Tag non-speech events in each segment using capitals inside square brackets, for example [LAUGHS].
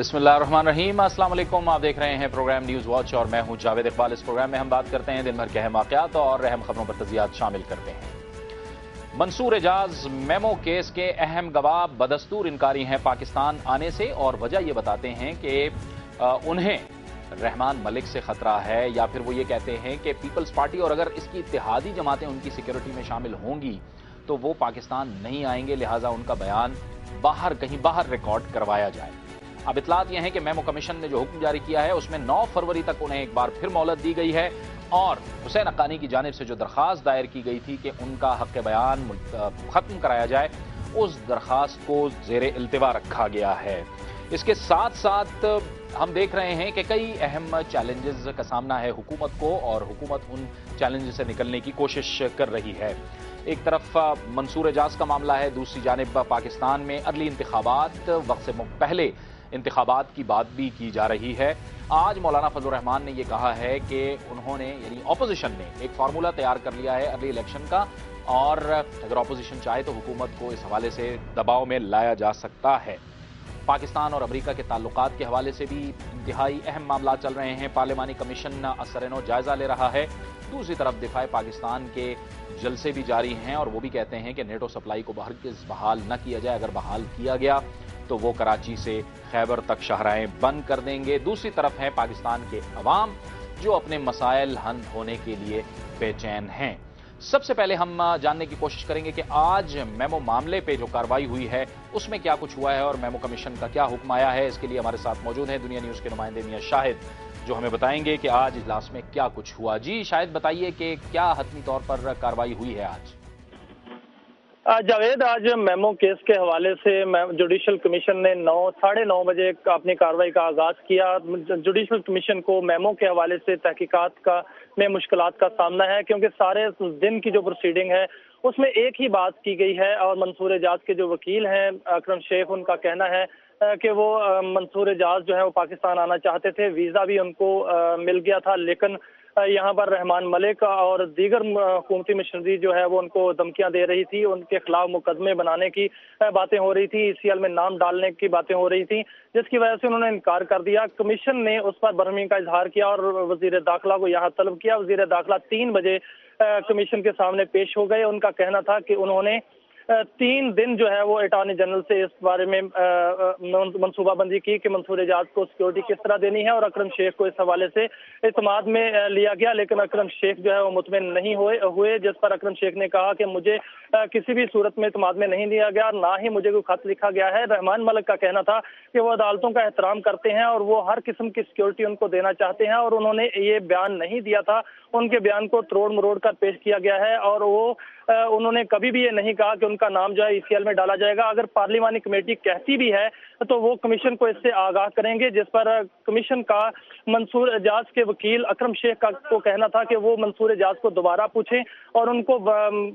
अस्सलाम वालेकुम आप देख रहे हैं प्रोग्राम न्यूज़ वॉच और मैं हूँ जावेद इकबाल। इस प्रोग्राम में हम बात करते हैं दिन भर के अहम वाकत और अहम खबरों पर तजियात शामिल करते हैं। मंसूर एजाज मेमो केस के अहम गवाह बदस्तूर इनकारी हैं पाकिस्तान आने से और वजह यह बताते हैं कि उन्हें रहमान मलिक से खतरा है या फिर वो ये कहते हैं कि पीपल्स पार्टी और अगर इसकी इतिहादी जमातें उनकी सिक्योरिटी में शामिल होंगी तो वो पाकिस्तान नहीं आएँगे, लिहाजा उनका बयान बाहर, कहीं बाहर रिकॉर्ड करवाया जाए। अब इतलात यह है कि मेमो कमीशन ने जो हुक्म जारी किया है, उसमें 9 फरवरी तक उन्हें एक बार फिर मोहलत दी गई है और हुसैन अकानी की जानब से जो दरखास्त दायर की गई थी कि उनका हक बयान खत्म कराया जाए, उस दरखास्त को जेर अल्तवा रखा गया है। इसके साथ साथ हम देख रहे हैं कि कई अहम चैलेंजेस का सामना है हुकूमत को और हुकूमत उन चैलेंजेस से निकलने की कोशिश कर रही है। एक तरफ़ मंसूर एजाज का मामला है, दूसरी जानब पाकिस्तान में अगली इंतबात वक्त से पहले इंतबात की बात भी की जा रही है। आज मौलाना फजलरहमान ने यह कहा है कि उन्होंने, यानी ऑपोजिशन ने एक फार्मूला तैयार कर लिया है अगले इलेक्शन का और अगर ऑपोजिशन चाहे तो हुकूमत को इस हवाले से दबाव में लाया जा सकता है। पाकिस्तान और अमरीका के ताल्लुकात के हवाले से भी इंतहाई अहम मामला चल रहे हैं। पार्लिमानी कमीशन असरनो जायजा ले रहा है। दूसरी तरफ़ दिफाए पाकिस्तान के जलसे भी जारी हैं और वो भी कहते हैं कि नेटो सप्लाई को बहाल न किया जाए। अगर बहाल किया गया तो वो कराची से खैबर तक शहराएँ बंद कर देंगे। दूसरी तरफ़ है पाकिस्तान के अवाम, जो अपने मसाइल हल होने के लिए बेचैन हैं। सबसे पहले हम जानने की कोशिश करेंगे कि आज मेमो मामले पे जो कार्रवाई हुई है, उसमें क्या कुछ हुआ है और मेमो कमीशन का क्या हुक्म आया है, इसके लिए हमारे साथ मौजूद हैं दुनिया न्यूज़ के नुमाइंदे मियाँ शाहिद, जो हमें बताएँगे कि आज इजलास में क्या कुछ हुआ। जी शायद बताइए कि क्या हतमी तौर पर कार्रवाई हुई है आज? जावेद, आज मेमो केस के हवाले से जुडिशल कमीशन ने नौ साढ़े नौ बजे अपनी कार्रवाई का आगाज़ किया। जुडिशल कमीशन को मेमो के हवाले से तहकीकात का में मुश्किल का सामना है, क्योंकि सारे दिन की जो प्रोसीडिंग है, उसमें एक ही बात की गई है, और मंसूर एजाज के जो वकील हैं, अक्रम शेख, उनका कहना है कि वो मंसूर एजाज जो है, वो पाकिस्तान आना चाहते थे, वीज़ा भी उनको मिल गया था, लेकिन यहाँ पर रहमान मलिक और दीगर हुकूमती मशीनरी जो है वो उनको धमकियाँ दे रही थी, उनके खिलाफ मुकदमे बनाने की बातें हो रही थी ई में नाम डालने की बातें हो रही थी, जिसकी वजह से उन्होंने इनकार कर दिया। कमीशन ने उस पर बरहमी का इजहार किया और वज़ीर दाखिला को यहाँ तलब किया। वज़ीर दाखिला तीन बजे कमीशन के सामने पेश हो गए। उनका कहना था कि उन्होंने तीन दिन जो है वो अटॉर्नी जनरल से इस बारे में मनसूबाबंदी की कि मंसूर एजाज को सिक्योरिटी किस तरह देनी है और अक्रम शेख को इस हवाले से इतमाद में लिया गया। लेकिन अक्रम शेख जो है वो मुतमिन नहीं हुए हुए, जिस पर अक्रम शेख ने कहा कि मुझे किसी भी सूरत में इतमाद में नहीं दिया गया, ना ही मुझे कोई खत लिखा गया है। रहमान मलिक का कहना था कि वो अदालतों का एहतराम करते हैं और वो हर किस्म की सिक्योरिटी उनको देना चाहते हैं और उन्होंने ये बयान नहीं दिया था। उनके बयान को त्रोड़ मरोड़ कर पेश किया गया है और वो उन्होंने कभी भी ये नहीं कहा कि उनका नाम जो है ईसीएल में डाला जाएगा। अगर पार्लिमानी कमेटी कहती भी है तो वो कमीशन को इससे आगाह करेंगे, जिस पर कमीशन का मंसूर एजाज के वकील अक्रम शेख का को कहना था कि वो मंसूर एजाज को दोबारा पूछें और उनको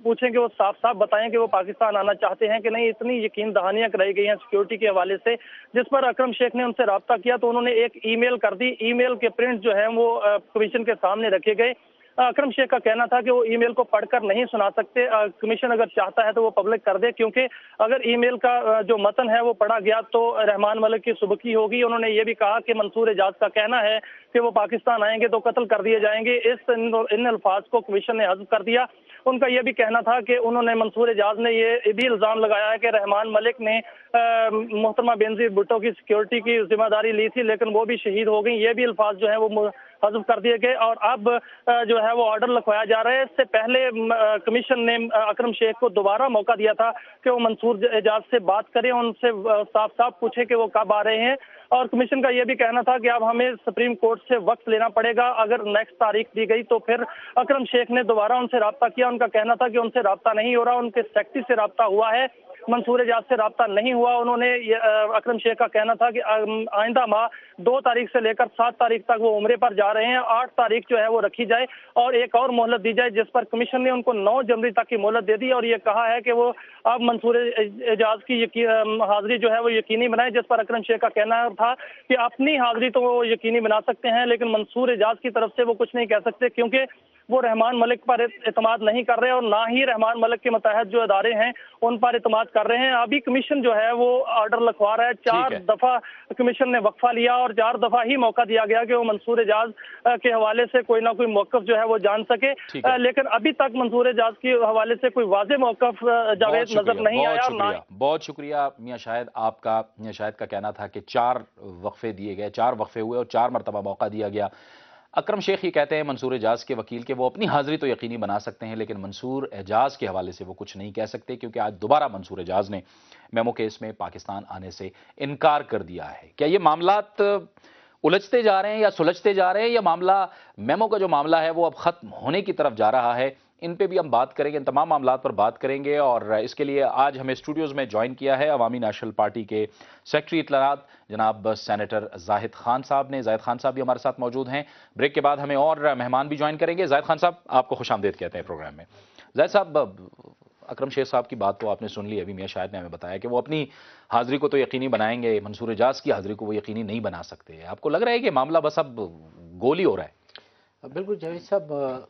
पूछें कि वो साफ़ साफ़ बताएँ कि वो पाकिस्तान आना चाहते हैं कि नहीं। इतनी यकीन दहानियाँ कराई गई हैं सिक्योरिटी के हवाले से, जिस पर अक्रम शेख ने उनसे रबता किया तो उन्होंने एक ईमेल कर दी। ईमेल के प्रिंट जो है वो कमीशन के सामने रखे गए। अक्रम शेख का कहना था कि वो ईमेल को पढ़कर नहीं सुना सकते। कमीशन अगर चाहता है तो वो पब्लिक कर दे, क्योंकि अगर ईमेल का जो मतन है वो पढ़ा गया तो रहमान मलिक की सुबकी होगी। उन्होंने ये भी कहा कि मंसूर एजाज का कहना है कि वो पाकिस्तान आएँगे तो कत्ल कर दिए जाएँगे। इस इन अल्फाज को कमीशन ने हजम कर दिया। उनका यह भी कहना था कि उन्होंने मंसूर एजाज ने ये भी इल्ज़ाम लगाया है कि रहमान मलिक ने मोहतरमा बेनजीर भुट्टो की सिक्योरिटी की ज़िम्मेदारी ली थी, लेकिन वो भी शहीद हो गई। ये भी अल्फाज जो है वो हजफ कर दिए गए। और अब जो है वो ऑर्डर लिखवाया जा रहा है। इससे पहले कमीशन ने अक्रम शेख को दोबारा मौका दिया था कि वो मंसूर एजाज से बात करें। उनसे साफ़ साफ़ पूछे कि वो कब आ रहे हैं। और कमीशन का यह भी कहना था कि अब हमें सुप्रीम कोर्ट से वक्त लेना पड़ेगा। अगर नेक्स्ट तारीख दी गई तो फिर अक्रम शेख ने दोबारा उनसे रबता किया। उनका कहना था कि उनसे रबता नहीं हो रहा, उनके सेक्रेटरी से रबता हुआ है। मंसूर एजाज से रबता नहीं हुआ। उन्होंने अक्रम शेख का कहना था कि आइंदा माह दो तारीख से लेकर सात तारीख तक वो उम्रे पर जा रहे हैं। आठ तारीख जो है वो रखी जाए और एक और मोहलत दी जाए जिस पर कमीशन ने उनको नौ जनवरी तक की मोहलत दे दी और ये कहा है कि वो अब मंसूर एजाज की हाजिरी जो है वो यकीनी बनाए, जिस पर अक्रम शेख का कहना था कि अपनी हाजिरी तो वो यकीनी बना सकते हैं, लेकिन मंसूर एजाज की तरफ़ से वो कुछ नहीं कह सकते क्योंकि वो रहमान मलिक पर एतमाद नहीं कर रहे और ना ही रहमान मलिक के मतहत जो अदारे हैं उन पर एतमाद कर रहे हैं। अभी कमीशन जो है वो ऑर्डर लिखवा रहा है। चार है। दफ़ा कमीशन ने वक्फा लिया और चार दफ़ा ही मौका दिया गया कि वो मंसूर एजाज के हवाले से कोई ना कोई मौकफ जो है वो जान सके। लेकिन अभी तक मंसूर एजाज के हवाले से कोई वाजे मौकफ जावेद नज़र नहीं आया ना बहुत शुक्रिया मियाँ शायद आपका मियाँ शायद का कहना था कि चार वक्फे दिए गए चार वक्फे हुए और चार मरतबा मौका दिया गया। अक्रम शेख ये कहते हैं, मंसूर एजाज के वकील के वो अपनी हाजिरी तो यकीनी बना सकते हैं, लेकिन मंसूर एजाज के हवाले से वो कुछ नहीं कह सकते, क्योंकि आज दोबारा मंसूर एजाज ने मेमो केस में पाकिस्तान आने से इनकार कर दिया है। क्या ये मामला उलझते जा रहे हैं या सुलझते जा रहे हैं, या मामला, मेमो का जो मामला है, वो अब खत्म होने की तरफ़ जा रहा है? इन पे भी हम बात करेंगे, इन तमाम मामला पर बात करेंगे और इसके लिए आज हमें स्टूडियोज में ज्वाइन किया है अवामी नेशनल पार्टी के सेक्रेटरी इतलात जनाब सेनेटर जाहिद खान साहब ने। जाहिद खान साहब भी हमारे साथ मौजूद हैं। ब्रेक के बाद हमें और मेहमान भी ज्वाइन करेंगे। जाहिद खान साहब, आपको खुश आमदेद कहते हैं प्रोग्राम में। जाहिद साहब अक्रम शेख साहब की बात तो आपने सुन ली, अभी मियाँ शायद ने हमें बताया कि वो अपनी हाजिरी को तो यकीनी बनाएँगे, मंसूर एजाज की हाजिरी को वो यकीनी नहीं बना सकते। आपको लग रहा है कि मामला बस अब गोली हो रहा है? बिल्कुल जावेद साहब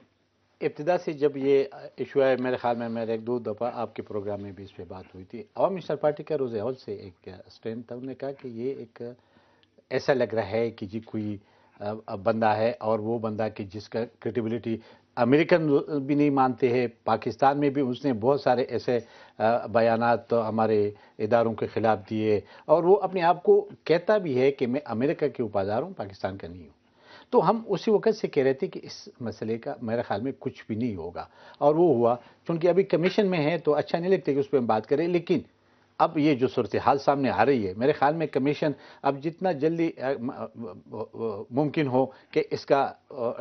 इब्तदा से जब ये इशू है मेरे ख्याल में, मेरे एक दो दफ़ा आपके प्रोग्राम में भी इस पर बात हुई थी। अवाम नेशनल पार्टी का रोज़ हॉल से एक स्टैंड था। उन्होंने कहा कि ये एक ऐसा लग रहा है कि जी कोई बंदा है और वो बंदा कि जिसका क्रेडिबिलिटी अमेरिकन भी नहीं मानते हैं, पाकिस्तान में भी उसने बहुत सारे ऐसे बयान तो हमारे इदारों के ख़िलाफ़ दिए और वो अपने आप को कहता भी है कि मैं अमेरिका के उपादार हूँ, पाकिस्तान का नहीं हूँ। तो हम उसी वक्त से कह रहे थे कि इस मसले का मेरे ख्याल में कुछ भी नहीं होगा। और वो हुआ क्योंकि अभी कमीशन में है तो अच्छा नहीं लगता कि उस पर हम बात करें, लेकिन अब ये जो सूरत हाल सामने आ रही है, मेरे ख्याल में कमीशन अब जितना जल्दी मुमकिन हो कि इसका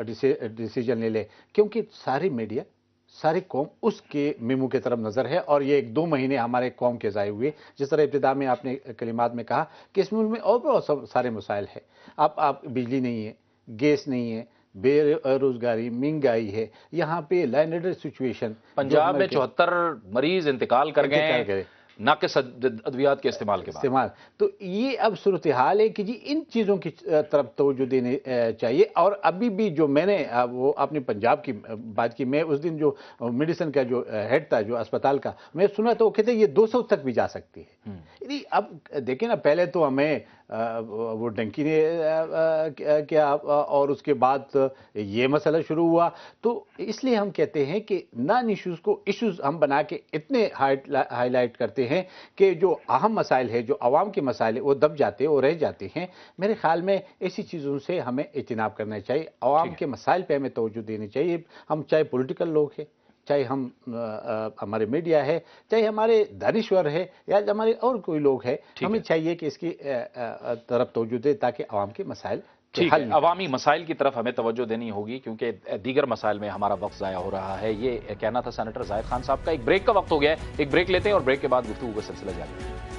डिसीज़न ले ले, क्योंकि सारी मीडिया सारी कौम उसके मेमू की तरफ़ नज़र है, और ये एक दो महीने हमारे कौम के ज़ाय हुए। जिस तरह इब्तदा में आपने कलिमात में कहा कि इस मुल्क में और बहुत सारे मसाइल है। अब आप बिजली नहीं है गैस नहीं है बेरोजगारी महँगाई है। यहाँ पे लैंडेड सिचुएशन पंजाब में चौहत्तर मरीज़ इंतकाल कर गए नाकिस अद्वियात के इस्तेमाल के इस्तेमाल। तो ये अब सूरत हाल है कि जी इन चीज़ों की तरफ़ तोजो देने चाहिए। और अभी भी जो मैंने वो अपने पंजाब की बात की मैं उस दिन जो मेडिसिन का जो हेड था जो अस्पताल का मैं सुना तो वो कहते ये 200 तक भी जा सकती है। हम्म। यदि अब देखिए ना पहले तो हमें वो डंकी ने क्या और उसके बाद ये मसला शुरू हुआ। तो इसलिए हम कहते हैं कि नॉन इश्यूज़ को इश्यूज़ हम बना के इतने हाईलाइट करते हैं कि जो अहम मसाइल है जो आवाम के मसाइल है वो दब जाते और रह जाते हैं। मेरे ख्याल में ऐसी चीज़ों से हमें इजनाब करना चाहिए। आवाम के मसाइल पर हमें तोजो देनी चाहिए। हम चाहे पोलिटिकल लोग हैं चाहे हम हमारे मीडिया है चाहे हमारे दानिश्वर है या हमारे और कोई लोग है हमें चाहिए कि इसकी तरफ़ तोजो दे ताकि आवाम के मसाइल ठीक है। अवामी मसाइल की तरफ़ हमें तवज्जो देनी होगी क्योंकि दीगर मसाइल में हमारा वक्त ज़ाया हो रहा है। ये कहना था सेनेटर ज़ाहिर खान साहब का। एक ब्रेक का वक्त हो गया है। एक ब्रेक लेते हैं और ब्रेक के बाद गुफ्तु का सिलसिला जारी है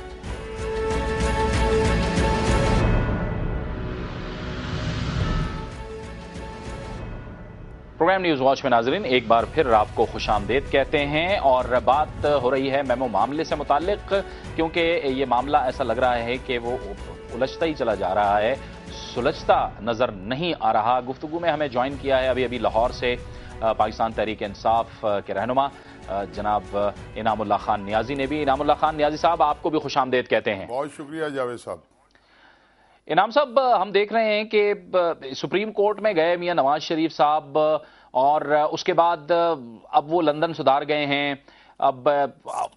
प्रोग्राम न्यूज़ वॉच में नाजरीन, एक बार फिर आपको खुश आमदेद कहते हैं और बात हो रही है मेमो मामले से मुतालिक, क्योंकि ये मामला ऐसा लग रहा है कि वो उलझता ही चला जा रहा है। सुलझता नज़र नहीं आ रहा। गुफ्तु में हमें ज्वाइन किया है अभी अभी लाहौर से पाकिस्तान तहरीक इंसाफ के रहनुमा जनाब इनामुल्ला खान न्याजी ने भी। इनामुल्ला खान न्याजी साहब, आपको भी खुश आमदेद कहते हैं। बहुत शुक्रिया जावेद साहब। इनाम साहब, हम देख रहे हैं कि सुप्रीम कोर्ट में गए मियाँ नवाज़ शरीफ साहब, और उसके बाद अब वो लंदन सुधार गए हैं। अब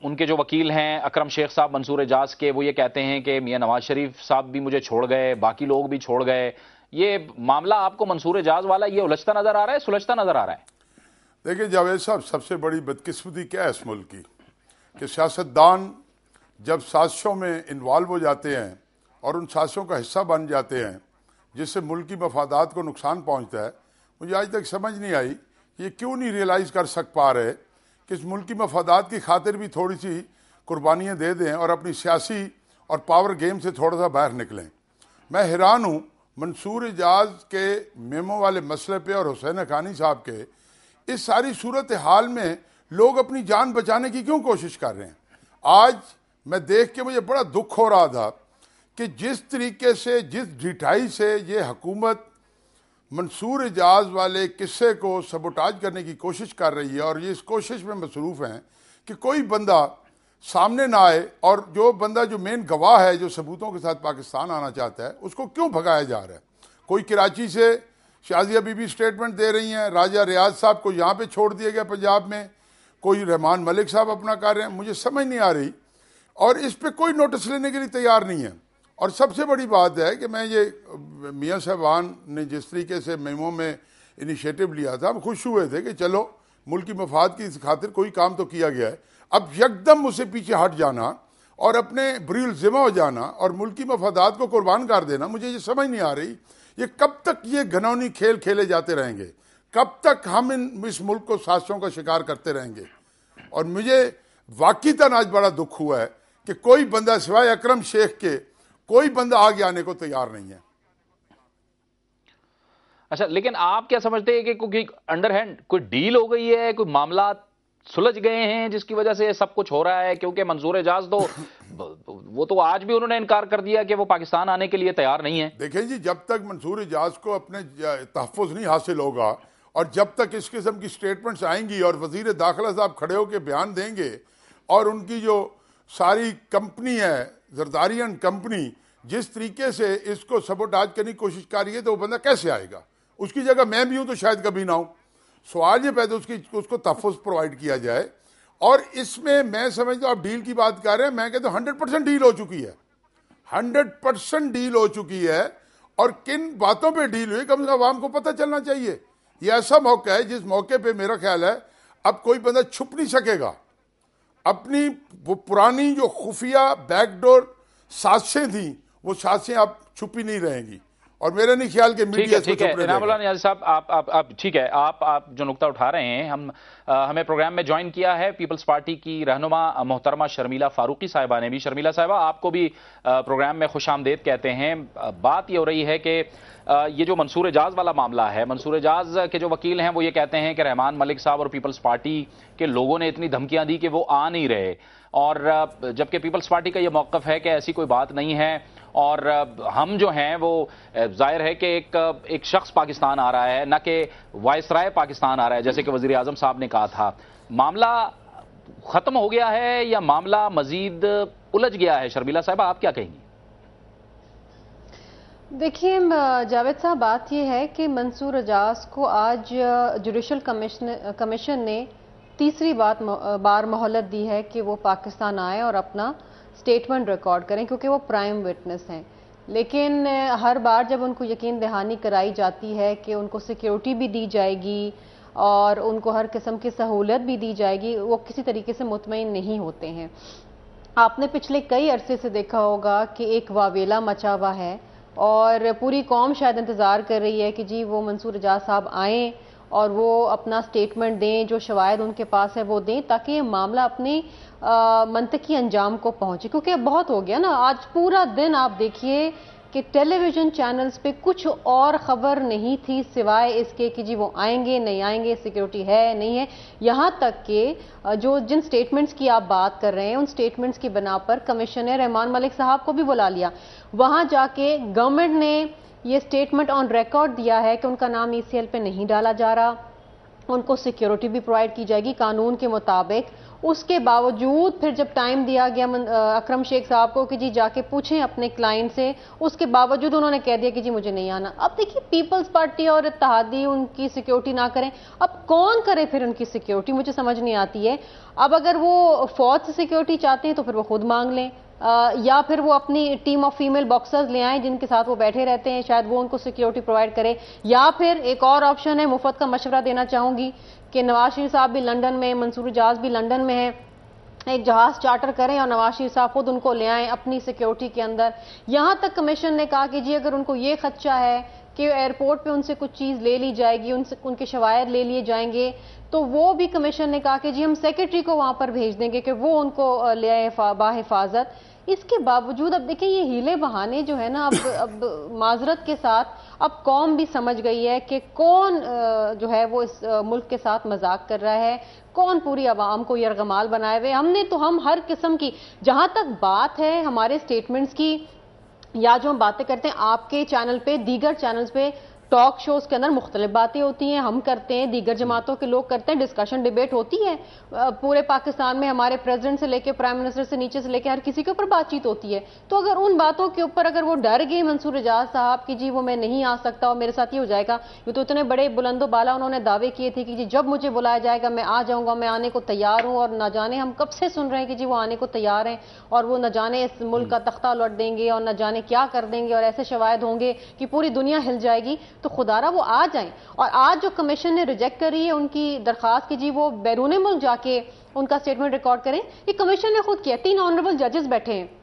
उनके जो वकील हैं, अकरम शेख साहब, मंसूर एजाज के, वो ये कहते हैं कि मियाँ नवाज़ शरीफ साहब भी मुझे छोड़ गए, बाकी लोग भी छोड़ गए। ये मामला आपको मंसूर एजाज वाला, ये उलझता नज़र आ रहा है, सुलझता नज़र आ रहा है? देखिए, जावेद साहब, सबसे बड़ी बदकिस्मती क्या है इस मुल्क की? कि सियासतदान जब साजिशों में इन्वॉल्व हो जाते हैं और उन साजिशों का हिस्सा बन जाते हैं, जिससे मुल्क की मफादात को नुकसान पहुँचता है। मुझे आज तक समझ नहीं आई ये क्यों नहीं रियलाइज़ कर सक पा रहे कि इस मुल्क की मफादात की खातिर भी थोड़ी सी कुर्बानियाँ दे दें और अपनी सियासी और पावर गेम से थोड़ा सा बाहर निकलें। मैं हैरान हूँ, मंसूर एजाज के मेमो वाले मसले पे और हुसैन खानी साहब के, इस सारी सूरत हाल में लोग अपनी जान बचाने की क्यों कोशिश कर रहे हैं? आज मैं देख के मुझे बड़ा दुख हो रहा था कि जिस तरीके से, जिस ढिठाई से ये हकूमत मंसूर एजाज वाले किस्से को सबोटाज करने की कोशिश कर रही है, और ये इस कोशिश में मसरूफ हैं कि कोई बंदा सामने ना आए, और जो बंदा जो मेन गवाह है, जो सबूतों के साथ पाकिस्तान आना चाहता है, उसको क्यों भगाया जा रहा है? कोई कराची से शाजिया बीबी स्टेटमेंट दे रही हैं, राजा रियाज साहब को यहाँ पे छोड़ दिया गया पंजाब में, कोई रहमान मलिक साहब अपना कर रहे हैं, मुझे समझ नहीं आ रही, और इस पर कोई नोटिस लेने के लिए तैयार नहीं है। और सबसे बड़ी बात है कि मैं ये, मियाँ साहबान ने जिस तरीके से मेमो में इनिशिएटिव लिया था, हम खुश हुए थे कि चलो, मुल्क मफाद की इस खातिर कोई काम तो किया गया है। अब यकदम उसे पीछे हट जाना और अपने ब्रील जिम्मा हो जाना और मुल्की मफादात को कुर्बान कर देना, मुझे ये समझ नहीं आ रही ये कब तक ये घनौनी खेल खेले जाते रहेंगे? कब तक हम इन, इस मुल्क को साजिशों का शिकार करते रहेंगे? और मुझे वाकईतन आज बड़ा दुख हुआ है कि कोई बंदा सिवाय अकरम शेख के कोई बंदा आगे आने को तैयार नहीं है। अच्छा लेकिन आप क्या समझते हैं कि कोई अंडरहैंड कोई डील हो गई है कोई मामला सुलझ गए हैं जिसकी वजह से सब कुछ हो रहा है क्योंकि मंजूर एजाज तो [LAUGHS] वो तो आज भी उन्होंने इनकार कर दिया कि वो पाकिस्तान आने के लिए तैयार नहीं है। देखें जी जब तक मंजूर एजाज को अपने तहफ़ नहीं हासिल होगा और जब तक इस किस्म की स्टेटमेंट्स आएँगी और वज़ीर दाखिला साहब खड़े होकर बयान देंगे और उनकी जो सारी कंपनी है जरदारियन कंपनी जिस तरीके से इसको सबोटाज करने की कोशिश कर रही है तो वो बंदा कैसे आएगा? उसकी जगह मैं भी हूँ तो शायद कभी ना हूँ। सवाल ये पैदा उसकी, उसको तहफ़ प्रोवाइड किया जाए। और इसमें मैं समझता हूँ आप डील की बात कर रहे हैं, मैं कहता हूँ हंड्रेड परसेंट डील हो चुकी है। हंड्रेड परसेंट डील हो चुकी है और किन बातों पे डील हुई, कम से कम आवाम को पता चलना चाहिए। ये ऐसा मौका है जिस मौके पे मेरा ख्याल है, अब कोई बंदा छुप नहीं सकेगा। अपनी वो पुरानी जो खुफिया बैकडोर साजिशें थी वो साजिशें अब छुपी नहीं रहेंगी। और मेरा नहीं ख्याल कि मीडिया ठीक है। इनामुल्ला साहब आप आप आप ठीक है आप आप जो नुकता उठा रहे हैं हम आ, हमें प्रोग्राम में ज्वाइन किया है पीपल्स पार्टी की रहनुमा मोहतरमा शर्मिला फारूकी साहिबा ने भी। शर्मिला साहिबा आपको भी आ, प्रोग्राम में खुश आमदेद कहते हैं। बात ये हो रही है कि ये जो मंसूर एजाज वाला मामला है मंसूर एजाज के जो वकील हैं वो ये कहते हैं कि रहमान मलिक साहब और पीपल्स पार्टी के लोगों ने इतनी धमकियाँ दी कि वो आ नहीं रहे। और जबकि पीपल्स पार्टी का ये मौकफ है कि ऐसी कोई बात नहीं है। और हम जो हैं, वो ज़ाहिर है कि एक एक शख्स पाकिस्तान आ रहा है, न कि वायसराय पाकिस्तान आ रहा है, जैसे कि वज़ीर आज़म साहब ने कहा था। मामला खत्म हो गया है या मामला मजीद उलझ गया है? शर्मिला साहब, आप क्या कहेंगी? देखिए जावेद साहब, बात यह है कि मंसूर अजाज को आज जुडिशल कमीशन ने तीसरी बात बार मोहलत दी है कि वो पाकिस्तान आए और अपना स्टेटमेंट रिकॉर्ड करें, क्योंकि वो प्राइम विटनेस हैं। लेकिन हर बार जब उनको यकीन दहानी कराई जाती है कि उनको सिक्योरिटी भी दी जाएगी और उनको हर किस्म की सहूलत भी दी जाएगी, वो किसी तरीके से मुतमिन नहीं होते हैं। आपने पिछले कई अरसे से देखा होगा कि एक वावेला मचा हुआ है और पूरी कौम शायद इंतज़ार कर रही है कि जी, वो मंसूर एजाज साहब आएँ और वो अपना स्टेटमेंट दें, जो शवायद उनके पास है वो दें, ताकि ये मामला अपनी मनतकी अंजाम को पहुँचे। क्योंकि बहुत हो गया ना, आज पूरा दिन आप देखिए कि टेलीविज़न चैनल्स पे कुछ और खबर नहीं थी सिवाय इसके कि जी वो आएँगे, नहीं आएँगे, सिक्योरिटी है, नहीं है। यहाँ तक कि जो जिन स्टेटमेंट्स की आप बात कर रहे हैं, उन स्टेटमेंट्स की बना पर कमिश्नर रहमान मलिक साहब को भी बुला लिया। वहाँ जाके गवर्नमेंट ने ये स्टेटमेंट ऑन रिकॉर्ड दिया है कि उनका नाम ईसीएल पे नहीं डाला जा रहा। उनको सिक्योरिटी भी प्रोवाइड की जाएगी, कानून के मुताबिक। उसके बावजूद फिर जब टाइम दिया गया अकरम शेख साहब को कि जी जाके पूछें अपने क्लाइंट से उसके बावजूद उन्होंने कह दिया कि जी मुझे नहीं आना। अब देखिए पीपल्स पार्टी और इतिहादी उनकी सिक्योरिटी ना करें। अब कौन करे फिर उनकी सिक्योरिटी मुझे समझ नहीं आती है। अब अगर वो फौज से सिक्योरिटी चाहते हैं तो फिर वो खुद मांग लें। आ, या फिर वो अपनी टीम ऑफ़ फीमेल बॉक्सर्स ले आए जिनके साथ वो बैठे रहते हैं शायद वो उनको सिक्योरिटी प्रोवाइड करे। या फिर एक और ऑप्शन है मुफ़्त का मशवरा देना चाहूँगी। कि नवाज़ शरीफ साहब भी लंदन में मंसूर जहाज़ भी लंदन में है। एक जहाज़ चार्टर करें और नवाज़ शरीफ साहब खुद उनको ले आए अपनी सिक्योरिटी के अंदर। यहाँ तक कमीशन ने कहा कि जी, अगर उनको ये खदशा है कि एयरपोर्ट पे उनसे कुछ चीज़ ले ली जाएगी, उनसे, उनके शवायद ले लिए जाएँगे तो वो भी कमीशन ने कहा कि जी, हम सेक्रेटरी को वहाँ पर भेज देंगे कि वो उनको ले आए बाहिफाजत। इसके बावजूद अब देखिए, ये हीले बहाने जो है ना, अब अब माजरत के साथ अब कौम भी समझ गई है कि कौन जो है वो इस मुल्क के साथ मज़ाक कर रहा है, कौन पूरी आवाम को यरगमाल बनाए हुए। हमने तो हम हर किस्म की, जहाँ तक बात है हमारे स्टेटमेंट्स की, या जो हम बातें करते हैं, आपके चैनल पे, दीगर चैनल्स पे टॉक शोज़ के अंदर मुख्तलिफ़ बातें होती हैं, हम करते हैं, दीगर जमातों के लोग करते हैं डिस्कशन डिबेट होती है। पूरे पाकिस्तान में हमारे प्रेसिडेंट से लेकर प्राइम मिनिस्टर से नीचे से लेकर हर किसी के ऊपर बातचीत होती है। तो अगर उन बातों के ऊपर अगर वो डर गए मंसूर एजाज साहब की जी वो मैं नहीं आ सकता और मेरे साथ ये हो जाएगा, ये तो इतने बड़े बुलंदो बाला उन्होंने दावे किए थे कि जी जब मुझे बुलाया जाएगा मैं आ जाऊँगा, मैं आने को तैयार हूँ और न जाने हम कब से सुन रहे हैं कि जी वो आने को तैयार हैं और वो न जाने इस मुल्क का तख्ता लौट देंगे और न जाने क्या कर देंगे और ऐसे शवायद होंगे कि पूरी दुनिया हिल जाएगी। तो खुदारा वो आ जाएँ। और आज जो कमीशन ने रिजेक्ट करी है, उनकी दरखास्त की, जी वो बैरून मुल्क जाके उनका स्टेटमेंट रिकॉर्ड करें। ये कमीशन ने खुद किया। तीन ऑनरेबल जजेस बैठे हैं।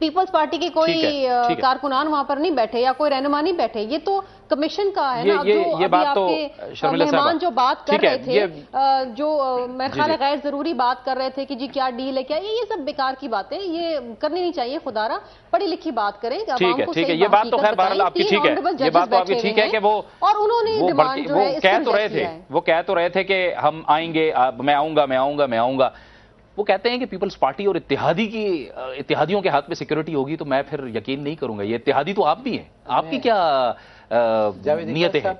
पीपल्स पार्टी के कोई कारकुनान वहाँ पर नहीं बैठे या कोई रहनुमा नहीं बैठे। ये तो कमीशन का है ये, ना। ये, जो ये बात तो आपके मेहमान जो बात कर रहे थे जो मैं ख्याल गैर ज़रूरी बात कर रहे थे कि जी क्या डील है क्या ये ये सब बेकार की बातें ये करनी नहीं चाहिए खुदारा पढ़ी लिखी बात करें ठीक है ठीक है। ये बात तो खैर बहरहाल आपकी ठीक है। ये बात तो आपकी ठीक है कि वो और उन्होंने वो कह तो रहे थे वो कह तो रहे थे कि हम आएँगे मैं आऊँगा मैं आऊँगा मैं आऊँगा। वो कहते हैं कि पीपल्स पार्टी और इतिहादी की इतिहादियों के हाथ में सिक्योरिटी होगी तो मैं फिर यकीन नहीं करूँगा। ये इतिहादी तो आप भी हैं। आपकी क्या नियतें हैं?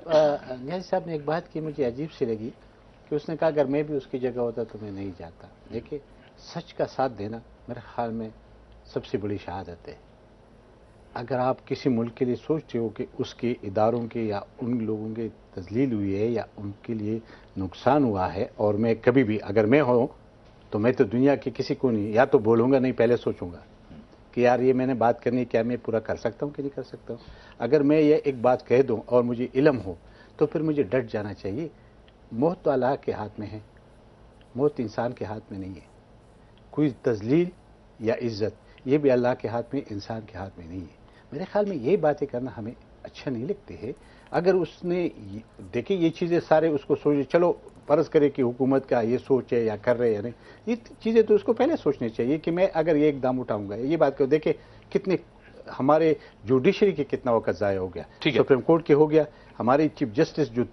न्याज साहब ने एक बात की मुझे अजीब सी लगी कि उसने कहा अगर मैं भी उसकी जगह होता तो मैं नहीं जाता। देखिए सच का साथ देना मेरे ख्याल में सबसे बड़ी शहादत है। अगर आप किसी मुल्क के लिए सोचते हो कि उसके इदारों के या उन लोगों के तजलील हुई है या उनके लिए नुकसान हुआ है और मैं कभी भी अगर मैं हूँ तो मैं तो दुनिया के किसी को नहीं, या तो बोलूँगा नहीं, पहले सोचूँगा कि यार ये मैंने बात करनी क्या मैं पूरा कर सकता हूँ कि नहीं कर सकता हूँ? अगर मैं ये एक बात कह दूँ और मुझे इलम हो तो फिर मुझे डट जाना चाहिए। मौत तो अल्लाह के हाथ में है, मौत इंसान के हाथ में नहीं है। कोई तजलील या इज़्ज़त, ये भी अल्लाह के हाथ में, इंसान के हाथ में नहीं है। मेरे ख्याल में यही बातें करना हमें अच्छा नहीं लगते है। अगर उसने देखिए ये चीज़ें सारे उसको सोचे, चलो फ़र्ज़ करे कि हुकूमत का ये सोच है या कर रहे या नहीं ये चीज़ें तो उसको पहले सोचनी चाहिए कि मैं अगर ये एकदम उठाऊँगा ये बात करो देखे कितने हमारे जुडिशरी के कितना वक्त ज़ाया हो गया। सुप्रीम कोर्ट के हो गया हमारे चीफ जस्टिस जो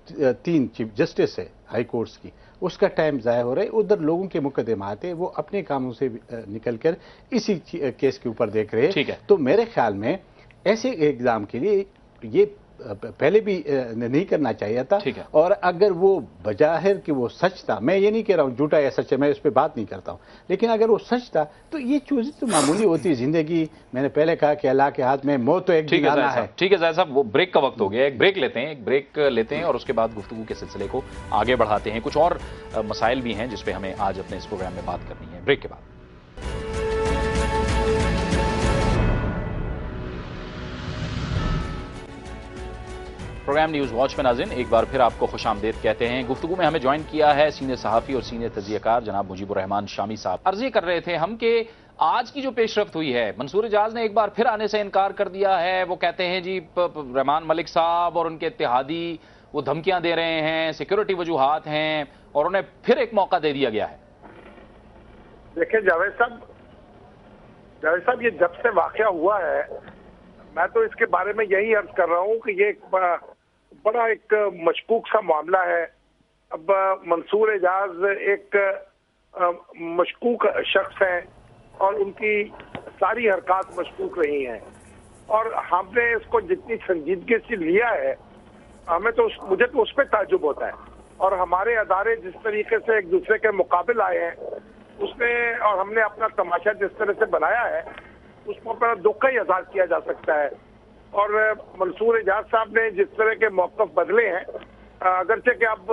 तीन चीफ जस्टिस है हाई कोर्ट्स की उसका टाइम ज़ाया हो रहा है उधर लोगों के मुकदमे आते वो अपने कामों से निकल कर इसी केस के ऊपर देख रहे हैं। तो मेरे ख्याल में ऐसे एग्ज़ाम के लिए ये पहले भी नहीं करना चाहिए था। और अगर वो बजाहिर कि वो सच था मैं ये नहीं कह रहा हूँ झूठा या सच है मैं उस पर बात नहीं करता हूँ। लेकिन अगर वो सच था तो ये चीज़ तो मामूली होती है ज़िंदगी। मैंने पहले कहा कि अल्लाह के हाथ में मौत तो एक ठीक है है। ठीक है साहब वो ब्रेक का वक्त हो गया एक ब्रेक लेते हैं एक ब्रेक लेते हैं और उसके बाद गुफ्तु के सिलसिले को आगे बढ़ाते हैं। कुछ और मसाइल भी हैं जिसपे हमें आज अपने इस प्रोग्राम में बात करनी है। ब्रेक के बाद। प्रोग्राम न्यूज़ वॉच में नाजिन एक बार फिर आपको खुश आमदेद कहते हैं। गुफ्तु में हमें ज्वाइन किया है सीनियर सहाफ़ी और सीनियर तजियाकार जनाब मुजीबुररहमान शामी साहब। अर्जी कर रहे थे हम कि आज की जो पेशरफ हुई है, मंसूर एजाज ने एक बार फिर आने से इनकार कर दिया है। वो कहते हैं, जी रहमान मलिक साहब और उनके इतिहादी वो धमकियाँ दे रहे हैं, सिक्योरिटी वजूहत हैं और उन्हें फिर एक मौका दे दिया गया है। देखिए, जावेद साहब जावेद साहब, ये जब से वाक़ हुआ है, मैं तो इसके बारे में यही अर्ज़ कर रहा हूँ कि ये बड़ा एक मशकूक सा मामला है। अब मंसूर एजाज एक मशकूक शख्स हैं और उनकी सारी हरकत मशकूक रही हैं। और हमने इसको जितनी संजीदगी से लिया है हमें तो उस, मुझे तो उस पर ताजुब होता है। और हमारे अदारे जिस तरीके से एक दूसरे के मुकाबले आए हैं उसने और हमने अपना तमाशा जिस तरह से बनाया है उस पर दुख का ही आज़ाद किया जा सकता है। और मंसूर एजाज साहब ने जिस तरह के मौकफ बदले हैं अगरचे कि अब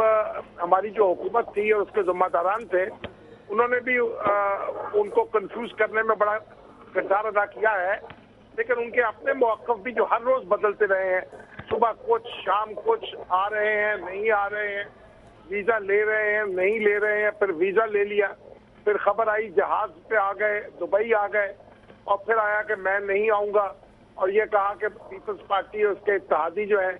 हमारी जो हुकूमत थी और उसके जिम्मेदारान थे उन्होंने भी आ, उनको कंफ्यूज करने में बड़ा किरदार अदा किया है लेकिन उनके अपने मौकफ भी जो हर रोज बदलते रहे हैं। सुबह कुछ शाम कुछ आ रहे हैं नहीं आ रहे हैं वीज़ा ले रहे हैं नहीं ले रहे हैं फिर वीज़ा ले लिया फिर खबर आई जहाज़ पे आ गए दुबई आ गए और फिर आया कि मैं नहीं आऊँगा। और ये कहा कि पीपल्स पार्टी और उसके इतिहादी जो है,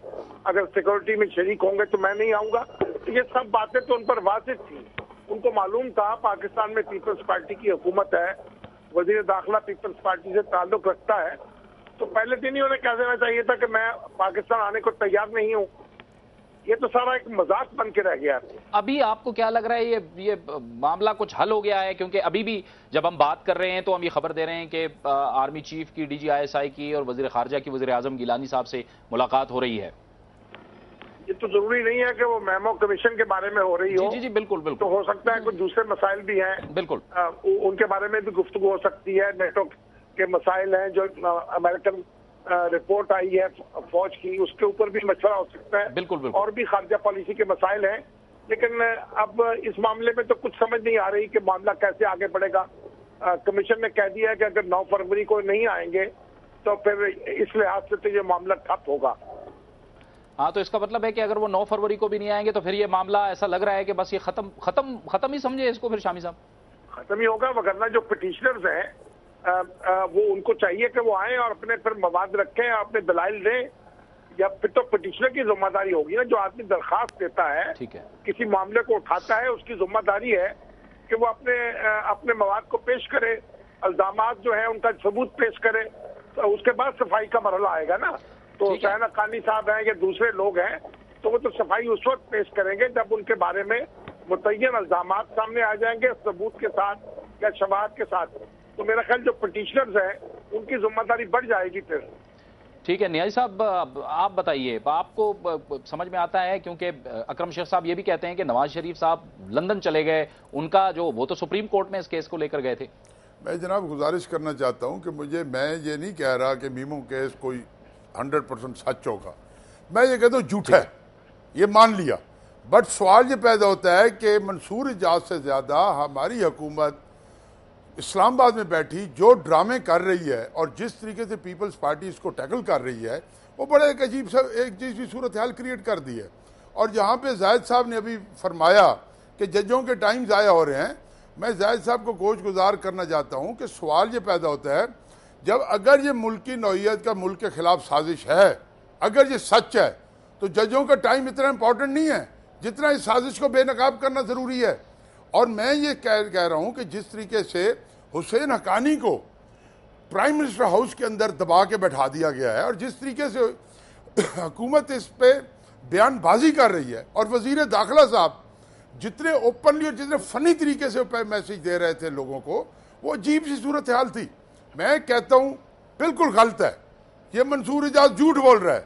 अगर सिक्योरिटी में शरीक होंगे तो मैं नहीं आऊँगा। तो ये सब बातें तो उन पर वाजिब थी। उनको मालूम था पाकिस्तान में पीपल्स पार्टी की हुकूमत है। वज़ीर दाखिला पीपल्स पार्टी से ताल्लुक रखता है। तो पहले दिन ही उन्हें कह देना चाहिए था कि मैं पाकिस्तान आने को तैयार नहीं हूँ। ये तो सारा एक मज़ाक बन के रह गया। अभी आपको क्या लग रहा है ये ये मामला कुछ हल हो गया है? क्योंकि अभी भी जब हम बात कर रहे हैं तो हम ये खबर दे रहे हैं कि आर्मी चीफ की डीजीआईएसआई की और वज़ीर खारजा की वज़ीर आज़म गिलानी साहब से मुलाकात हो रही है। ये तो ज़रूरी नहीं है कि वो मेमो कमीशन के बारे में हो रही हो। जी जी बिल्कुल बिल्कुल। तो हो सकता है कुछ दूसरे मसाइल भी हैं। बिल्कुल। उ- उनके बारे में भी गुफ्तगू हो सकती है। नेटो के मसाइल हैं जो अमेरिकन रिपोर्ट आई है फौज की उसके ऊपर भी मशवरा हो सकता है। बिल्कुल, बिल्कुल। और भी खारजा पॉलिसी के मसाइल हैं। लेकिन अब इस मामले में तो कुछ समझ नहीं आ रही कि मामला कैसे आगे बढ़ेगा। कमीशन ने कह दिया है कि अगर 9 फरवरी को नहीं आएँगे तो फिर इस लिहाज से तो ये मामला ठप होगा। हाँ तो इसका मतलब है कि अगर वो 9 फरवरी को भी नहीं आएँगे तो फिर ये मामला ऐसा लग रहा है कि बस ये खत्म खत्म खत्म ही समझे इसको फिर शामी साहब। खत्म ही होगा वगरना जो पिटिशनर्स हैं वो उनको चाहिए कि वो आए और अपने फिर मवाद रखें और अपने दलाइल दें या फिर तो पिटिशनर की ज़िम्मेदारी होगी ना जो आदमी दरखास्त देता है है। किसी मामले को उठाता है उसकी ज़िम्मेदारी है कि वो अपने अपने मवाद को पेश करे अल्जाम जो है उनका सबूत पेश करे तो उसके बाद सफ़ाई का मरहला आएगा ना। तो। हुसैन अकानी साहब हैं या दूसरे लोग हैं तो वो तो सफ़ाई उस वक्त पेश करेंगे जब उनके बारे में मुतयन अल्जाम सामने आ जाएँगे सबूत के साथ या शवाद के साथ। तो मेरा ख्याल जो पटिशनर्स हैं उनकी ज़िम्मेदारी बढ़ जाएगी फिर। ठीक है नियाजी साहब आप बताइए आपको समझ में आता है क्योंकि अकरम शेख साहब ये भी कहते हैं कि नवाज़ शरीफ साहब लंदन चले गए उनका जो वो तो सुप्रीम कोर्ट में इस केस को लेकर गए थे। मैं जनाब गुजारिश करना चाहता हूँ कि मुझे मैं ये नहीं कह रहा कि मीमो केस कोई हंड्रेड परसेंट सच होगा। मैं ये कहता हूँ झूठा है ये मान लिया। बट सवाल ये पैदा होता है कि मंसूर इजाज से ज़्यादा हमारी हुकूमत इस्लामाबाद में बैठी, जो ड्रामे कर रही है और जिस तरीके से पीपल्स पार्टी इसको टैकल कर रही है, वो बड़ा एक अजीब सा, एक चीज़ की सूरत हाल क्रिएट कर दी है। और जहाँ पे जायद साहब ने अभी फरमाया कि जजों के टाइम ज़ाया हो रहे हैं। मैं जायद साहब को गोश गुजार करना चाहता हूँ कि सवाल ये पैदा होता है, जब अगर ये मुल्क नौीयत का मुल्क के खिलाफ साजिश है, अगर ये सच है तो जजों का टाइम इतना इंपॉर्टेंट नहीं है जितना इस साजिश को बेनकाब करना ज़रूरी है। और मैं ये कह कह रहा हूँ कि जिस तरीके से हुसैन हकानी को प्राइम मिनिस्टर हाउस के अंदर दबा के बैठा दिया गया है और जिस तरीके से हुकूमत इस पर बयानबाजी कर रही है और वज़ीर दाखिला साहब जितने ओपनली और जितने फनी तरीके से मैसेज दे रहे थे लोगों को, वो अजीब सी सूरत हाल थी। मैं कहता हूँ, बिल्कुल गलत है। ये मंसूर एजाज झूठ बोल रहा है।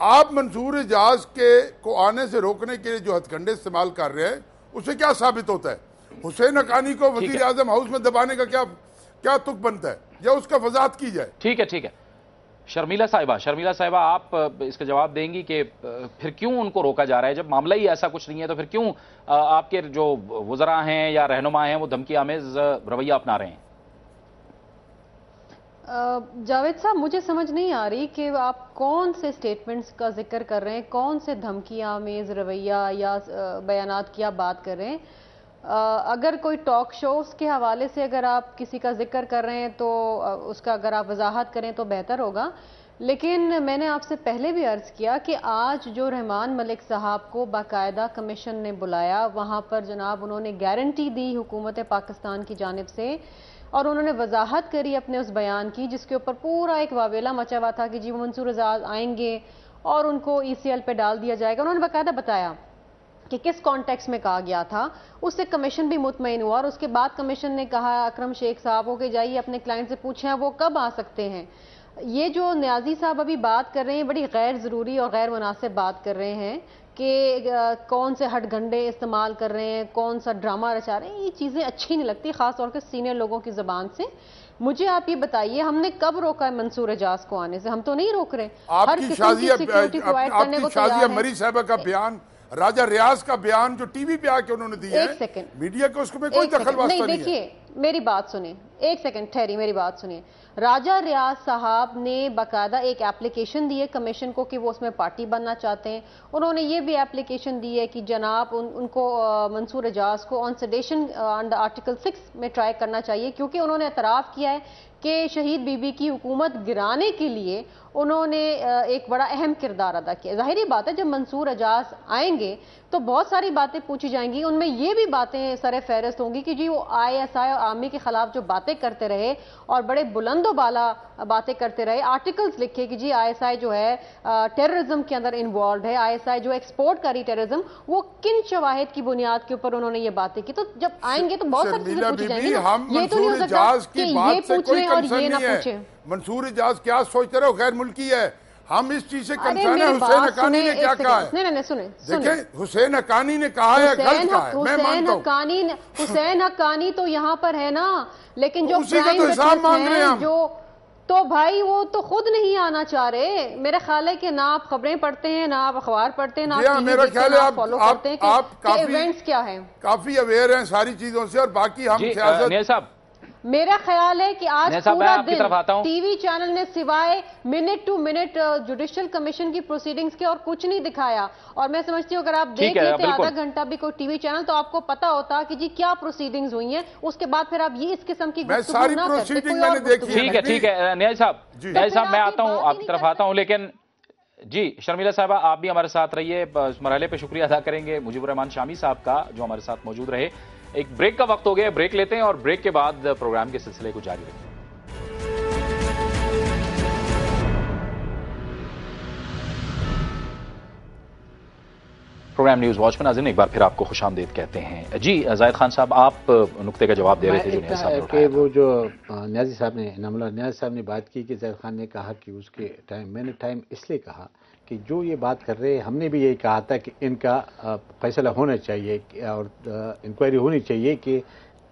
आप मंसूर एजाज के को आने से रोकने के लिए जो हथकंडे इस्तेमाल कर रहे हैं उससे क्या साबित होता है? हुसैन अकानी को वज़ीर आज़म हाउस में दबाने का क्या क्या तुक बनता है? या उसका वजात की जाए? ठीक है ठीक है। शर्मिला साहिबा शर्मिला साहिबा आप इसका जवाब देंगी कि फिर क्यों उनको रोका जा रहा है? जब मामला ही ऐसा कुछ नहीं है तो फिर क्यों आपके जो वजरा हैं या रहनुमा हैं वो धमकी आमेज रवैया अपना रहे हैं? जावेद साहब, मुझे समझ नहीं आ रही कि आप कौन से स्टेटमेंट्स का ज़िक्र कर रहे हैं, कौन से धमकियाँ, मेज, रवैया या बयानात की आप बात कर रहे हैं। अगर कोई टॉक शोज़ के हवाले से अगर आप किसी का ज़िक्र कर रहे हैं तो उसका अगर आप वजाहत करें तो बेहतर होगा। लेकिन मैंने आपसे पहले भी अर्ज़ किया कि आज जो रहमान मलिक साहब को बाकायदा कमीशन ने बुलाया, वहाँ पर जनाब उन्होंने गारंटी दी हुकूमत पाकिस्तान की जानब से और उन्होंने वजाहत करी अपने उस बयान की, जिसके ऊपर पूरा एक वावेला मचा हुआ था कि जी वो मंसूर आज़ाद आएँगे और उनको ई सी एल पर डाल दिया जाएगा। उन्होंने बाकायदा बताया कि किस कॉन्टेक्स्ट में कहा गया था। उससे कमीशन भी मुतमिन हुआ और उसके बाद कमीशन ने कहा, अक्रम शेख साहब हो के जाइए, अपने क्लाइंट से पूछें, वो कब आ सकते हैं? ये जो न्याजी साहब अभी बात कर रहे हैं बड़ी गैर ज़रूरी और गैर मुनासिब बात कर रहे हैं कि कौन से हटगंडे इस्तेमाल कर रहे हैं कौन सा ड्रामा रचा रहे हैं ये चीज़ें अच्छी नहीं लगती ख़ास तौर पर सीनियर लोगों की ज़बान से। मुझे आप ये बताइए हमने कब रोका है मंसूर एजाज को आने से? हम तो नहीं रोक रहे। हर किस्म की सिक्योरिटी प्रोवाइड करने को तैयार मरी साहबा का बयान राजा रियाज का बयान जो टीवी पे आके उन्होंने दिया है। मीडिया को उसमें कोई दखल नहीं देखिए मेरी बात सुने एक सेकंड ठहरी मेरी बात सुनिए। राजा रियाज साहब ने बाकायदा एक एप्लीकेशन दी है कमीशन को कि वो उसमें पार्टी बनना चाहते हैं। उन्होंने ये भी एप्लीकेशन दी है कि जनाब उन, उनको मंसूर एजाज को on sedition under article six में ट्राई करना चाहिए क्योंकि उन्होंने एतराफ़ किया है कि शहीद बीबी की हुकूमत गिराने के लिए उन्होंने एक बड़ा अहम किरदार अदा किया। ज़ाहिर बात है जब मंसूर एजाज आएँगे तो बहुत सारी बातें पूछी जाएँगी। उनमें ये भी बातें सर फहरस्त होंगी कि जी वो आई एस आई और आर्मी के खिलाफ जो बातें करते रहे और बड़े बुलंदो बाला बातें करते रहे आर्टिकल्स लिखे कि जी आई एस आई जो है टेररिज्म के अंदर इन्वॉल्व है आई एस आई जो एक्सपोर्ट करी टेररिज्म वो किन शवाहिद की बुनियाद के ऊपर उन्होंने ये बातें की? तो जब आएँगे तो बहुत सारी चीज़ें पूछी जाएँगी। ये तो नहीं हो सकता कि ये पूछ लें और ये ना पूछें। मंसूर इजाज क्या सोचते रहे हो गैर मुल्की है। हम इस चीज़ से कंसर्न है हुसैन हकानी ने क्या कहा है? नहीं नहीं सुने देखें हुसैन हकानी ने कहा है गलत कहा है? मैं मानता हूँ। हक्कानी [LAUGHS] हुसैन हक्कानी तो यहाँ पर है ना लेकिन जो उसी का तो हिसाब मांग रहे हैं हैं हम। जो तो भाई वो तो खुद नहीं आना चाह रहे। मेरा ख्याल है कि ना आप खबरें पढ़ते हैं ना आप अखबार पढ़ते हैं ना हाँ, आप मेरा ख्याल है आप- फॉलो करते हैं कि, आप कि इवेंट्स क्या है। काफ़ी अवेयर हैं सारी चीज़ों से और बाकी हम सियासत साहब मेरा ख्याल है कि आज पूरा आता दिन टीवी चैनल ने सिवाय minute to minute judicial commission की प्रोसीडिंग्स के और कुछ नहीं दिखाया। और मैं समझती हूँ अगर आप देख लेते आधा घंटा भी कोई टीवी चैनल तो आपको पता होता कि जी क्या प्रोसीडिंग्स हुई हैं। उसके बाद फिर आप ये इस किस्म की सारी मैंने देखी ठीक है ठीक है न्याय साहब। न्याय साहब मैं आता हूँ आपकी तरफ़ आता हूँ लेकिन जी शर्मिला साहबा आप भी हमारे साथ रहिए। इस मरहले पे शुक्रिया अदा करेंगे। मुजीबुर रहमान शामी साहब का जो हमारे साथ मौजूद रहे। एक ब्रेक का वक्त हो गया ब्रेक लेते हैं और ब्रेक के बाद प्रोग्राम के सिलसिले को जारी रखेंगे प्रोग्राम न्यूज़ वॉच में नाजिन एक बार फिर आपको खुश आमदेद कहते हैं जी जायद खान साहब आप नुक्ते का जवाब दे रहे थे जो मैं साहब ने। वो जो न्याजी साहब ने इनामुल्लाह न्याजी साहब ने बात की कि जैद खान ने कहा कि उसके टाइम मैंने टाइम इसलिए कहा कि जो ये बात कर रहे हैं हमने भी यही कहा था कि इनका फैसला होना चाहिए और इंक्वायरी होनी चाहिए कि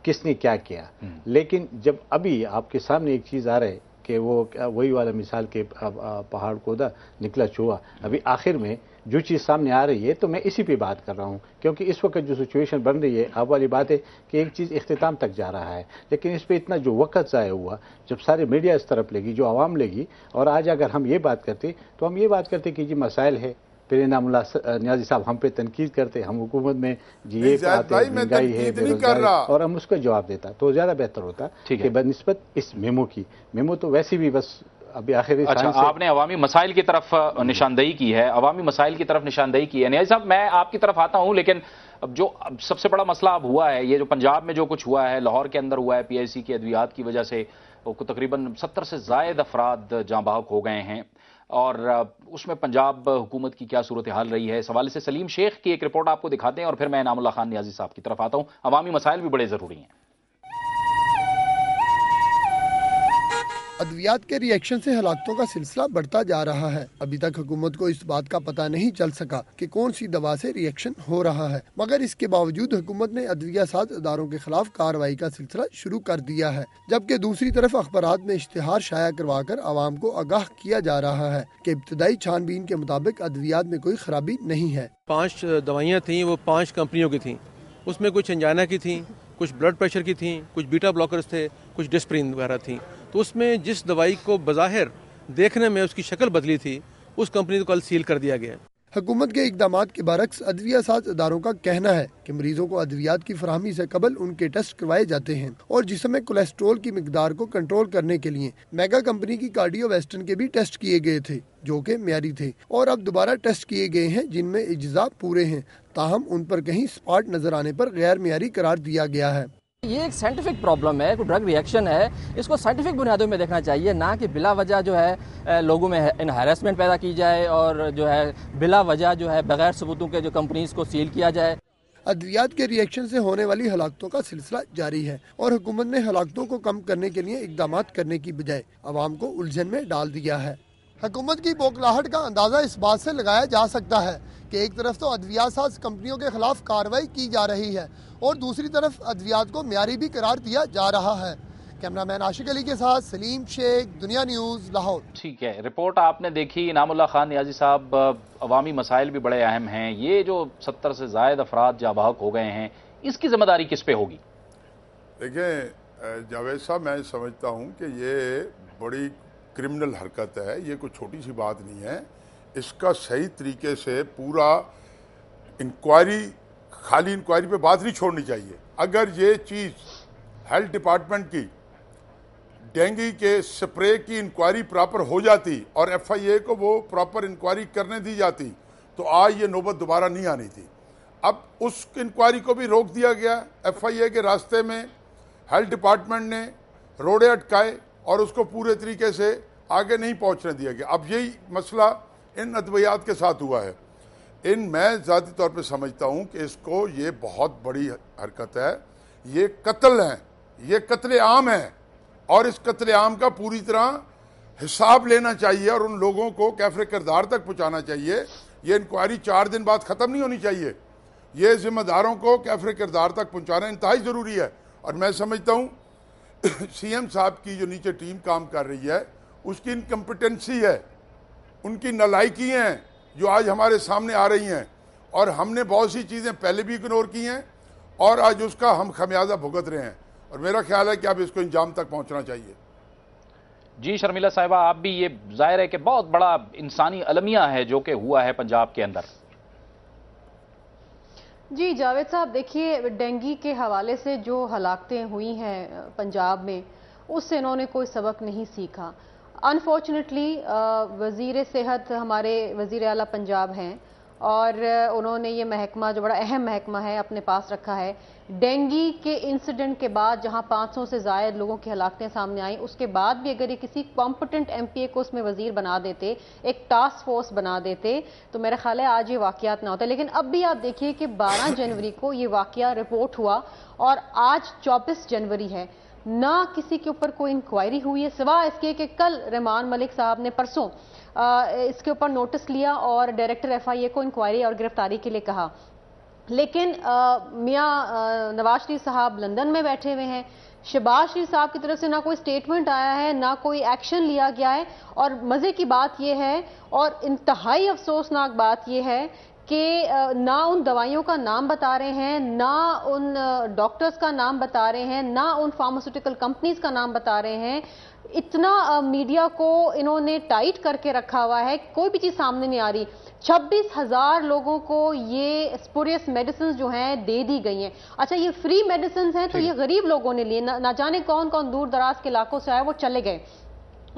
किसने क्या किया। लेकिन जब अभी आपके सामने एक चीज़ आ रहा है कि वो वही वाला मिसाल के पहाड़ कोदा निकला चूहा अभी आखिर में जो चीज़ सामने आ रही है तो मैं इसी पे बात कर रहा हूँ क्योंकि इस वक्त जो सिचुएशन बन रही है अब वाली बात है कि एक चीज़ अख्ताम तक जा रहा है लेकिन इस पर इतना जो वक्त ज़ाया हुआ जब सारे मीडिया इस तरफ़ लेगी जो आवाम लेगी और आज अगर हम ये बात करते तो हम ये बात करते कि जी मसाइल है फिर इनामुल्ला न्याजी साहब हम पे तनकीद करते हम हुकूमत में जी ये महँगाई है बेरोजगारी। और हम उसका जवाब देता तो ज़्यादा बेहतर होता है। कि बनस्बत इस मेमो की मेमो तो वैसे भी बस अभी आखिरी अच्छा आपने अवामी मसाइल की तरफ़ निशानदेही की है। अवामी मसाइल की तरफ़ निशानदेही की है। न्याय साहब मैं आपकी तरफ़ आता हूँ लेकिन अब जो अब सबसे बड़ा मसला अब हुआ है ये जो पंजाब में जो कुछ हुआ है लाहौर के अंदर हुआ है पीआईसी की अद्वियात की वजह से तकरीबन सत्तर से जायद अफराद जहाँ बाहक हो गए हैं। और उसमें पंजाब हुकूमत की क्या सूरत हाल रही है? इस हवाले से सलीम शेख की एक रिपोर्ट आपको दिखाते हैं और फिर मैं इनामुल्ला खान न्याजी साहब की तरफ़ आता हूँ। अवामी मसाइल भी बड़े ज़रूरी हैं। अद्वियात के रिएक्शन से हलाकतों का सिलसिला बढ़ता जा रहा है। अभी तक हुकूमत को इस बात का पता नहीं चल सका कि कौन सी दवा से रिएक्शन हो रहा है। मगर इसके बावजूद हुकूमत ने अद्विया साज इदारों के खिलाफ कार्रवाई का सिलसिला शुरू कर दिया है, जबकि दूसरी तरफ़ अखबार में इश्तहार शाया करवा कर आवाम को आगाह किया जा रहा है की इब्तदाई छानबीन के मुताबिक अद्वियात में कोई खराबी नहीं है। पाँच दवाइयाँ थी, वो पाँच कंपनियों की थी। उसमें कुछ अंजाना की थी, कुछ ब्लड प्रेशर की थी, कुछ बीटा ब्लॉकर्स थे, कुछ डिस्प्रिन वगैरह थीं। तो उसमें जिस दवाई को बज़ाहिर देखने में उसकी शक्ल बदली थी, उस कंपनी को कल सील कर दिया गया। हुकूमत के इकदाम के बरक्स अद्विया साज इदारों का कहना है कि मरीजों को अद्वियात की फरहमी से कबल उनके टेस्ट करवाए जाते हैं और जिसमें कोलेस्ट्रोल की मकदार को कंट्रोल करने के लिए मेगा कंपनी की कार्डियो वेस्टर्न के भी टेस्ट किए गए थे, जो कि म्यारी थे, और अब दोबारा टेस्ट किए गए हैं, जिनमें इज्जा पूरे हैं। ताहम उन पर कहीं स्पॉट नज़र आने पर गैर म्यारी करार दिया गया है। ये एक साइंटिफिक प्रॉब्लम है कोई ड्रग रिएक्शन है। इसको साइंटिफिक बुनियादों में देखना चाहिए, ना कि बिला वजह जो है लोगों में इन हैरेसमेंट पैदा की जाए और जो है, बिला वजह जो है, बगैर सबूतों के जो कंपनीज़ को सील किया जाए। अद्वियात के रिएक्शन से होने वाली हलाकतों का सिलसिला जारी है और हुकूमत ने हलाकतों को कम करने के लिए इकदाम करने की बजाय आवाम को उलझन में डाल दिया है। हुकूमत की बौखलाहट का अंदाज़ा इस बात से लगाया जा सकता है कि एक तरफ़ तो अद्वियात साज कंपनियों के खिलाफ कार्रवाई की जा रही है और दूसरी तरफ़ अद्वियात को म्यारी भी करार दिया जा रहा है। कैमरामैन आशिक अली के साथ सलीम शेख दुनिया न्यूज़ लाहौर। ठीक है रिपोर्ट आपने देखी इनामुल्ला खान नियाजी साहब अवामी मसाइल भी बड़े अहम हैं। ये जो सत्तर से जायद अफराद जाबाक हो गए हैं इसकी ज़िम्मेदारी किस पे होगी? देखें जावेद साहब मैं समझता हूँ कि ये बड़ी क्रिमिनल हरकत है ये कोई छोटी सी बात नहीं है। इसका सही तरीके से पूरा इंक्वायरी खाली इंक्वायरी पे बात नहीं छोड़नी चाहिए। अगर ये चीज़ हेल्थ डिपार्टमेंट की डेंगू के स्प्रे की इंक्वायरी प्रॉपर हो जाती और एफआईए को वो प्रॉपर इंक्वायरी करने दी जाती तो आज ये नौबत दोबारा नहीं आनी थी। अब उस इंक्वायरी को भी रोक दिया गया। एफआईए के रास्ते में हेल्थ डिपार्टमेंट ने रोड़े अटकाए और उसको पूरे तरीके से आगे नहीं पहुँचने दिया गया। अब यही मसला इन अद्वियात के साथ हुआ है। इन, मैं ज़ाती तौर पे समझता हूँ कि इसको ये बहुत बड़ी हरकत है। ये कत्ल है। ये कत्ल आम है। और इस कत्ल आम का पूरी तरह हिसाब लेना चाहिए और उन लोगों को कैफरे किरदार तक पहुँचाना चाहिए। ये इंक्वायरी चार दिन बाद ख़त्म नहीं होनी चाहिए। ये जिम्मेदारों को कैफरे किरदार तक पहुँचाना इंतहाई ज़रूरी है। और मैं समझता हूँ, [COUGHS] सीएम साहब की जो नीचे टीम काम कर रही है, उसकी इनकम्पिटेंसी है। उनकी नलायकी हैं। जो आज हमारे सामने आ रही हैं और हमने बहुत सी चीज़ें पहले भी इग्नोर की हैं और आज उसका हम खमियाजा भुगत रहे हैं। और मेरा ख्याल है कि अब इसको इंजाम तक पहुँचना चाहिए। जी शर्मिला साहिबा आप भी ये ज़ाहिर है कि बहुत बड़ा इंसानी अलमिया है जो कि हुआ है पंजाब के अंदर। जी जावेद साहब देखिए डेंगी के हवाले से जो हलाकतें हुई हैं पंजाब में उससे इन्होंने कोई सबक नहीं सीखा। अनफॉर्चुनेटली वज़ीर सेहत हमारे वज़ीर अला पंजाब हैं और उन्होंने ये महकमा, जो बड़ा अहम महकमा है, अपने पास रखा है। डेंगी के इंसिडेंट के बाद जहाँ 500 से ज़ायद लोगों की हलाकतें सामने आई, उसके बाद भी अगर ये किसी कॉम्पिटेंट एमपीए को उसमें वज़ीर बना देते, एक टास्क फोर्स बना देते तो मेरा ख्याल है आज ये वाकयात ना होता। लेकिन अब भी आप देखिए कि 12 जनवरी को ये वाकया रिपोर्ट हुआ और आज 24 जनवरी है। ना किसी के ऊपर कोई इंक्वायरी हुई है, सिवा इसके कि कल रहमान मलिक साहब ने परसों इसके ऊपर नोटिस लिया और डायरेक्टर एफआईए को इंक्वायरी और गिरफ्तारी के लिए कहा। लेकिन मियाँ नवाज़ शरीफ साहब लंदन में बैठे हुए हैं। शहबाज शरीफ साहब की तरफ़ से ना कोई स्टेटमेंट आया है, ना कोई एक्शन लिया गया है। और मज़े की बात यह है और इंतहाई अफसोसनाक बात यह है कि ना उन दवाइयों का नाम बता रहे हैं ना उन डॉक्टर्स का नाम बता रहे हैं ना उन फार्मास्यूटिकल कंपनीज़ का नाम बता रहे हैं। इतना मीडिया को इन्होंने टाइट करके रखा हुआ है कोई भी चीज़ सामने नहीं आ रही। छब्बीस हज़ार लोगों को ये स्पोरियस मेडिसिन जो हैं दे दी गई हैं। अच्छा ये फ्री मेडिसिन हैं तो ये गरीब लोगों ने लिए ना, ना जाने कौन कौन दूर दराज के इलाकों से आए वो चले गए।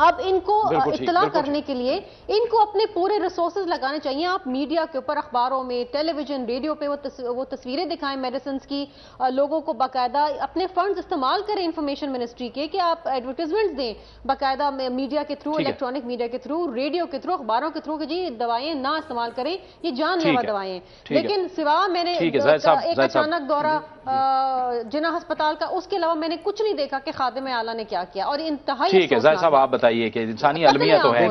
अब इनको इतला करने के लिए इनको अपने पूरे रिसोर्सेज लगाने चाहिए। आप मीडिया के ऊपर अखबारों में टेलीविज़न रेडियो पे वो तस, वो तस्वीरें दिखाएँ मेडिसिन की लोगों को बाकायदा अपने फंड्स इस्तेमाल करें इंफॉर्मेशन मिनिस्ट्री के कि आप एडवर्टीजमेंट दें। बाकायदा मीडिया के थ्रू इलेक्ट्रॉनिक मीडिया के थ्रू रेडियो के थ्रू अखबारों के थ्रू जी दवाएँ ना इस्तेमाल करें ये जानलेवा दवाएँ लेकिन सिवा मैंने एक अचानक दौरा जिना अस्पताल का उसके अलावा मैंने कुछ नहीं देखा कि खादिम आला ने क्या किया और इंतहा ठीक है साहब आप बताइए कि इंसानी अलमिया तो है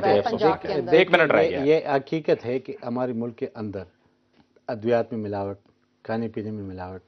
एक मिनट रह गया। ये हकीकत है कि हमारे मुल्क के अंदर अद्वियात में मिलावट खाने पीने में मिलावट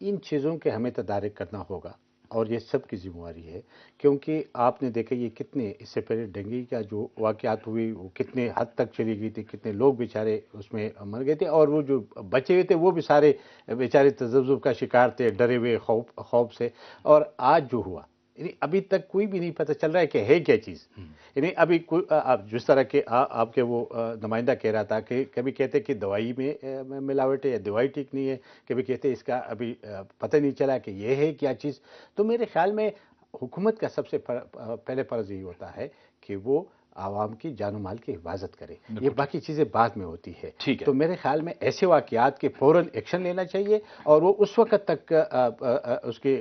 इन चीज़ों के हमें तदारक करना होगा। और ये सब की जिम्मेवारी है, क्योंकि आपने देखा ये कितने इससे पहले डेंगू का जो वाक़ात हुई, वो कितने हद तक चली गई थी, कितने लोग बेचारे उसमें मर गए थे, और वो जो बचे हुए थे, वो भी सारे बेचारे तजब्जुब का शिकार थे, डरे हुए खौफ खौफ से। और आज जो हुआ यानी अभी तक कोई भी नहीं पता चल रहा है कि है क्या चीज़ हम्म। यानी अभी कोई आप जिस तरह के आ, आपके वो नुमाइंदा कह रहा था कि कभी कहते कि दवाई में मिलावट है या दवाई ठीक नहीं है कभी कहते इसका अभी पता नहीं चला कि ये है क्या चीज़ तो मेरे ख्याल में हुकूमत का सबसे पहले फ़र्ज़ यही होता है कि वो आवाम की जानो माल की हिफाजत करे। ये बाकी चीज़ें बाद में होती है। ठीक है। तो मेरे ख्याल में ऐसे वाकयात के फ़ौरन एक्शन लेना चाहिए और वो उस वक्त तक आ, आ, आ, उसकी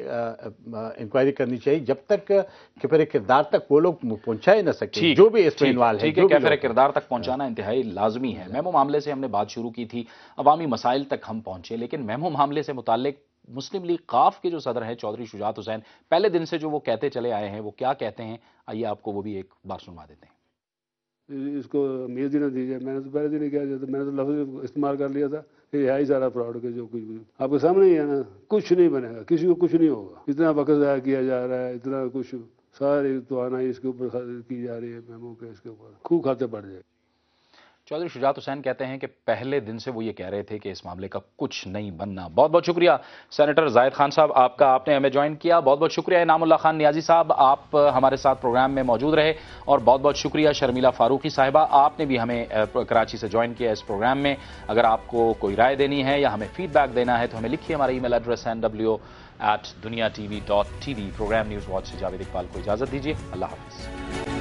इंक्वायरी करनी चाहिए जब तक कैफर किरदार तक वो लोग पहुँचाए ना सके। जो भी इसमें इन्वॉल्व है कैफर किरदार तक पहुंचाना इंतहाई लाजमी है। मेमो मामले से हमने बात शुरू की थी अवामी मसाइल तक हम पहुँचे लेकिन मेमो मामले से मुतल मुस्लिम लीग काफ के जो सदर हैं चौधरी शुजात हुसैन पहले दिन से जो वो कहते चले आए हैं वो क्या कहते हैं? आइए आपको वो भी एक बार सुनवा देते हैं। इसको मीज ही ना दीजिए मैंने तो पहले दिन ही कह दिया था, मैंने तो लफ्ज इस्तेमाल कर लिया था ये है ही सारा फ्रॉड के जो कुछ भी। आपके सामने ही है ना, कुछ नहीं बनेगा, किसी को कुछ नहीं होगा। इतना वक्त ज़ाया किया जा रहा है, इतना कुछ, सारी तो आना इसके ऊपर की जा रही है मेमो के इसके ऊपर खूब खाते पड़ जाए चौधरी शुजात हुसैन कहते हैं कि पहले दिन से वो ये कह रहे थे कि इस मामले का कुछ नहीं बनना। बहुत बहुत शुक्रिया। सेनेटर जायद खान साहब, आपका आपने हमें ज्वाइन किया। बहुत बहुत शुक्रिया इनामुल्ला खान नियाजी साहब। आप हमारे साथ प्रोग्राम में मौजूद रहे और बहुत बहुत शुक्रिया शर्मिला फारूकी साहिबा। आपने भी हमें कराची से ज्वाइन किया इस प्रोग्राम में। अगर आपको कोई राय देनी है या हमें फीडबैक देना है तो हमें लिखिए हमारा email address N W at Duniya TV dot TV programme news watch से जावेद इकबाल को इजाज़त दीजिए। अल्लाह हाफिज़।